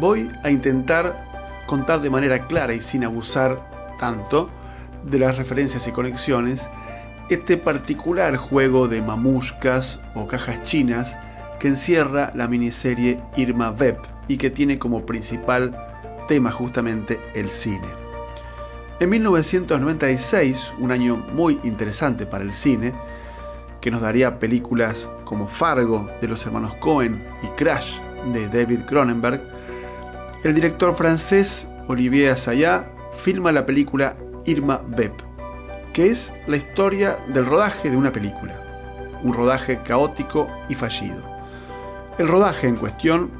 Voy a intentar contar de manera clara y sin abusar tanto de las referencias y conexiones este particular juego de mamushkas o cajas chinas que encierra la miniserie Irma Web y que tiene como principal tema justamente el cine. En 1996, un año muy interesante para el cine, que nos daría películas como Fargo de los hermanos Cohen y Crash de David Cronenberg, el director francés Olivier Assayas filma la película Irma Beb, que es la historia del rodaje de una película, un rodaje caótico y fallido. El rodaje en cuestión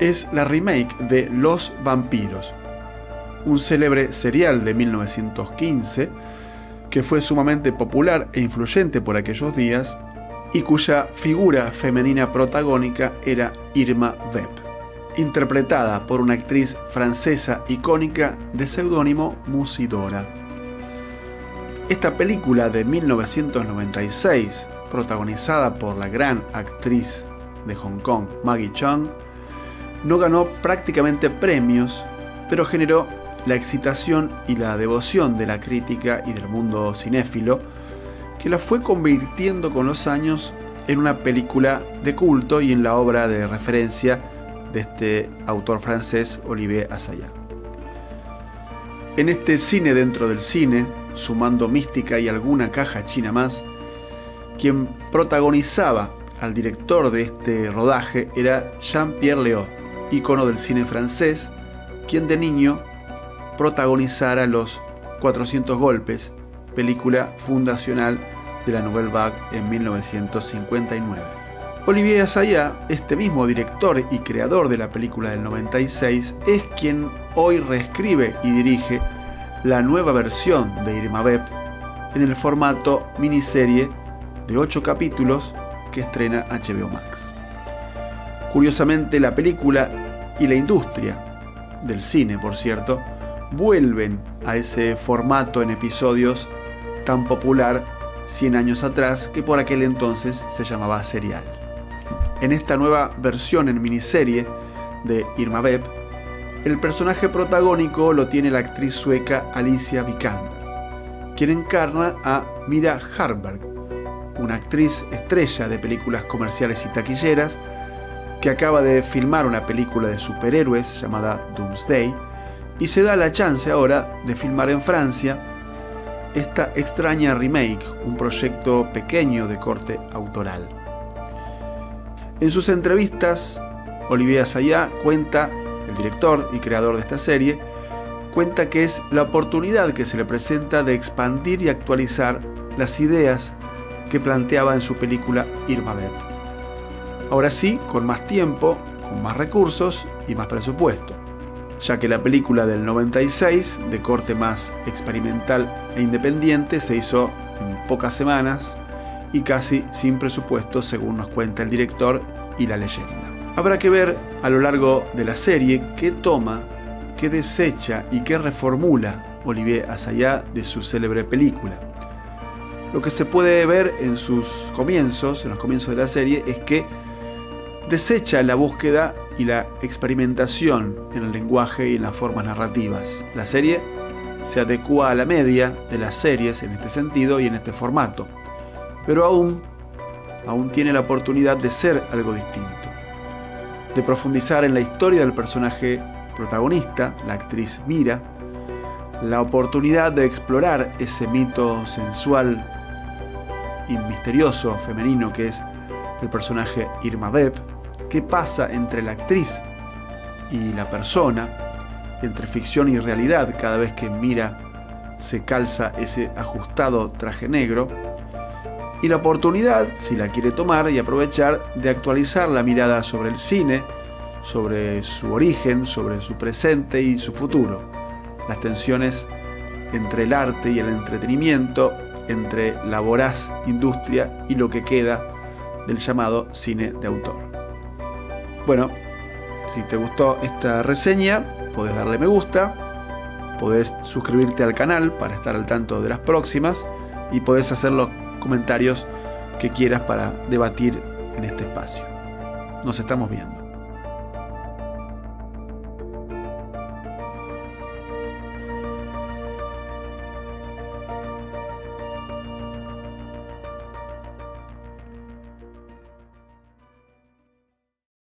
es la remake de Los Vampiros, un célebre serial de 1915 que fue sumamente popular e influyente por aquellos días y cuya figura femenina protagónica era Irma Webb interpretada por una actriz francesa icónica de seudónimo Musidora. Esta película de 1996, protagonizada por la gran actriz de Hong Kong Maggie Chung, no ganó prácticamente premios, pero generó la excitación y la devoción de la crítica y del mundo cinéfilo, que la fue convirtiendo con los años en una película de culto y en la obra de referencia de este autor francés Olivier Assayas. En este cine dentro del cine, sumando mística y alguna caja china más, quien protagonizaba al director de este rodaje era Jean-Pierre Léaud, ícono del cine francés, quien de niño protagonizara Los 400 Golpes, película fundacional de la Nouvelle Vague en 1959. Olivier Assayas, este mismo director y creador de la película del 96, es quien hoy reescribe y dirige la nueva versión de Irma Beb en el formato miniserie de 8 capítulos que estrena HBO Max. Curiosamente, la película y la industria del cine, por cierto, vuelven a ese formato en episodios tan popular 100 años atrás que por aquel entonces se llamaba serial. En esta nueva versión en miniserie de Irma Beb, el personaje protagónico lo tiene la actriz sueca Alicia Vikander, quien encarna a Mira Harberg, una actriz estrella de películas comerciales y taquilleras que acaba de filmar una película de superhéroes llamada Doomsday y se da la chance ahora de filmar en Francia esta extraña remake, un proyecto pequeño de corte autoral. En sus entrevistas, Olivier Assayas cuenta, el director y creador de esta serie, cuenta que es la oportunidad que se le presenta de expandir y actualizar las ideas que planteaba en su película Irma Beb. Ahora sí, con más tiempo, con más recursos y más presupuesto, ya que la película del 96, de corte más experimental e independiente, se hizo en pocas semanas y casi sin presupuesto según nos cuenta el director y la leyenda. Habrá que ver a lo largo de la serie qué toma, qué desecha y qué reformula Olivier Assayas de su célebre película. Lo que se puede ver en sus comienzos, en los comienzos de la serie, es que desecha la búsqueda y la experimentación en el lenguaje y en las formas narrativas. La serie se adecua a la media de las series en este sentido y en este formato pero aún, aún tiene la oportunidad de ser algo distinto, de profundizar en la historia del personaje protagonista, la actriz Mira, la oportunidad de explorar ese mito sensual y misterioso femenino que es el personaje Irma Beb, qué pasa entre la actriz y la persona, entre ficción y realidad cada vez que Mira se calza ese ajustado traje negro, y la oportunidad, si la quiere tomar y aprovechar, de actualizar la mirada sobre el cine, sobre su origen, sobre su presente y su futuro. Las tensiones entre el arte y el entretenimiento, entre la voraz industria y lo que queda del llamado cine de autor. Bueno, si te gustó esta reseña, podés darle me gusta, podés suscribirte al canal para estar al tanto de las próximas y podés hacerlo comentarios que quieras para debatir en este espacio. Nos estamos viendo.